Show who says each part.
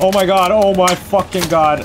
Speaker 1: Oh my god, oh my fucking god.